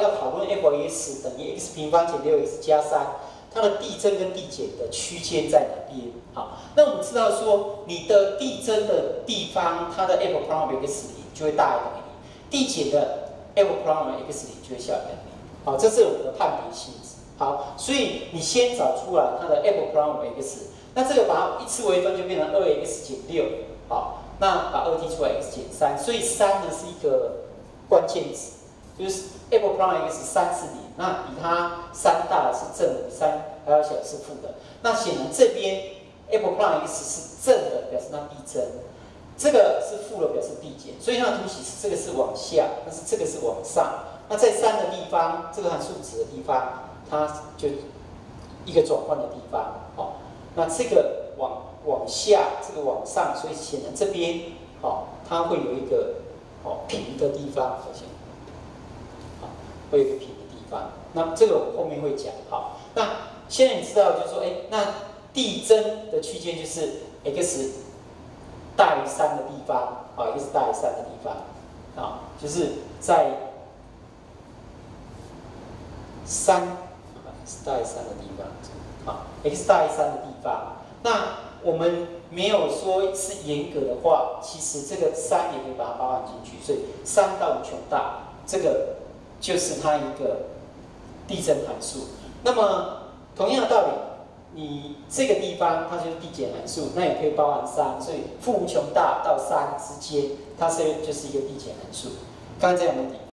要讨论 f(x) 等于 x 平方减六 x 加三，它的递增跟递减的区间在哪边？好，那我们知道说，你的递增的地方，它的 f prime x 零就会大于等于零，递减的 f prime x 零就会小于等于零。好，这是我们的判别性质。好，所以你先找出来它的 f prime x，那这个把它一次微分就变成二 x 减六。好，那把二提出来 x 减三，所以三呢是一个关键值，就是 apple prime x 三是零，那比它三大是正的，三还要小是负的。那显然这边 apple prime x 是正的，表示它递增；这个是负的，表示递减。所以它的图形是这个是往下，但是这个是往上。那在三的地方，这个函数值的地方。它就一个转换的地方，好，那这个往往下，这个往上，所以显然这边，好，它会有一个好平的地方，好像，会有一个平的地方。那这个我后面会讲，好，那现在你知道，就是说，哎，那递增的区间就是 x 大于三的地方，啊，x 大于三的地方，啊，就是在三。大于三的地方，好，x 大于三的地方，那我们没有说是严格的话，其实这个三也可以把它包含进去，所以三到无穷大，这个就是它一个递增函数。那么同样的道理，你这个地方它就是递减函数，那也可以包含三，所以负无穷大到三之间，它是就是一个递减函数。刚才这样问题。